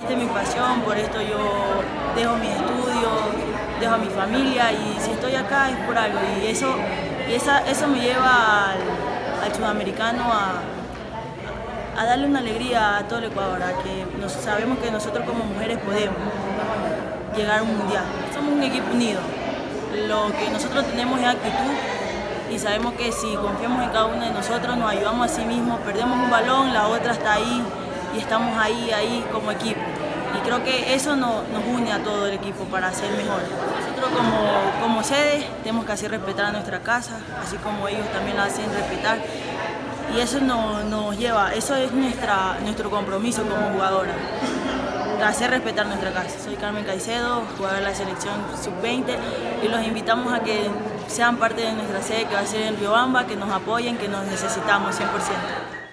Esta es mi pasión, por esto yo dejo mis estudios, dejo a mi familia y si estoy acá es por algo y eso, esa, eso me lleva al, sudamericano a, darle una alegría a todo el Ecuador, a que sabemos que nosotros como mujeres podemos llegar a un mundial. Somos un equipo unido, lo que nosotros tenemos es actitud y sabemos que si confiamos en cada uno de nosotros, nos ayudamos a sí mismos, perdemos un balón, la otra está ahí y estamos ahí, ahí como equipo. Y creo que eso nos, une a todo el equipo para ser mejor. Nosotros como, como sede tenemos que hacer respetar a nuestra casa, así como ellos también la hacen respetar. Y eso nos lleva, eso es nuestra, nuestro compromiso como jugadora hacer respetar nuestra casa. Soy Carmen Caicedo, jugadora de la selección sub-20 y los invitamos a que sean parte de nuestra sede que va a ser en Riobamba, que nos apoyen, que nos necesitamos 100%.